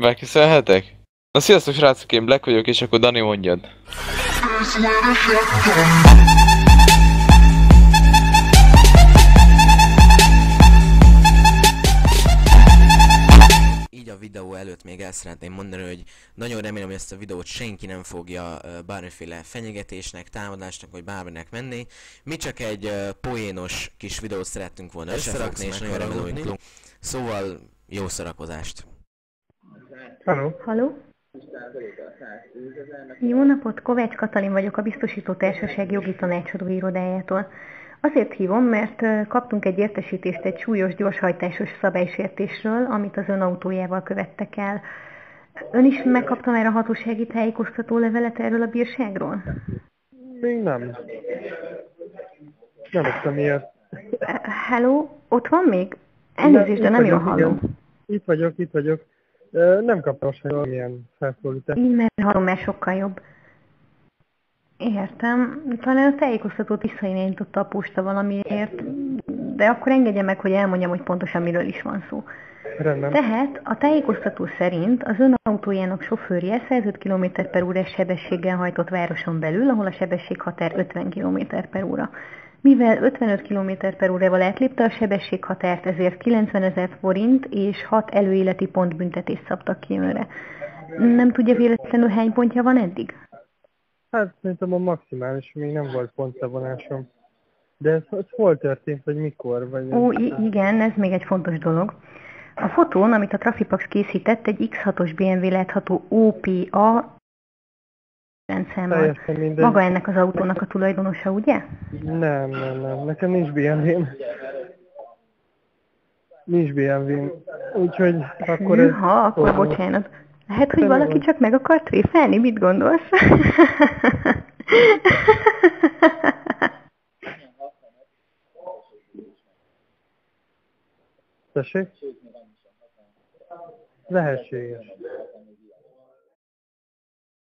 Megköszönhetek? Na sziasztok srácok, én Black vagyok, és akkor Dani mondjad. Így a videó előtt még el szeretném mondani, hogy nagyon remélem, hogy ezt a videót senki nem fogja bármiféle fenyegetésnek, támadásnak vagy bárminek menni. Mi csak egy poénos kis videót szerettünk volna összerakni, és nagyon remélem, hogy. Szóval jó szórakozást! Hello. Halló? Jó napot, Kovács Katalin vagyok a Biztosító Társaság jogi tanácsadó irodájától. Azért hívom, mert kaptunk egy értesítést egy súlyos gyorshajtásos szabálysértésről, amit az ön autójával követtek el. Ön is megkapta már a hatósági tájékoztató levelet erről a bírságról? Még nem. Nem tudtam ilyet. Hello? Ott van még? Elnézést, de Itt nem jól hallom. Itt vagyok, itt vagyok. Nem kaptam semmilyen felszólítást. Így, mert hallom, már sokkal jobb. Értem. Talán a tájékoztatót visszairányította a posta valamiért, de akkor engedje meg, hogy elmondjam, hogy pontosan miről is van szó. Rendben. Tehát a tájékoztató szerint az ön autójának sofőrje 105 km per órás sebességgel hajtott városon belül, ahol a sebességhatár 50 km per óra. Mivel 55 km per órával átlépte a sebességhatárt, ezért 90 ezer forint és 6 előéleti pont büntetést szabtak ki önre. Nem tudja véletlenül hány pontja van eddig? Hát szerintem a maximális, még nem volt pontlevonásom. De ez, ez hol történt, vagy mikor? Vagy Ó, i- igen, ez még egy fontos dolog. A fotón, amit a Trafipax készített, egy X6-os BMW látható OPA rendszámmal. Maga ennek az autónak a tulajdonosa, ugye? Nem, nem, nem. Nekem nincs BMW-m. Nincs BMW-m. Úgyhogy akkor ez... Hűha, akkor bocsánat. Lehet, hogy valaki csak meg akart tréfelni? Mit gondolsz? Tessék? Lehetséges.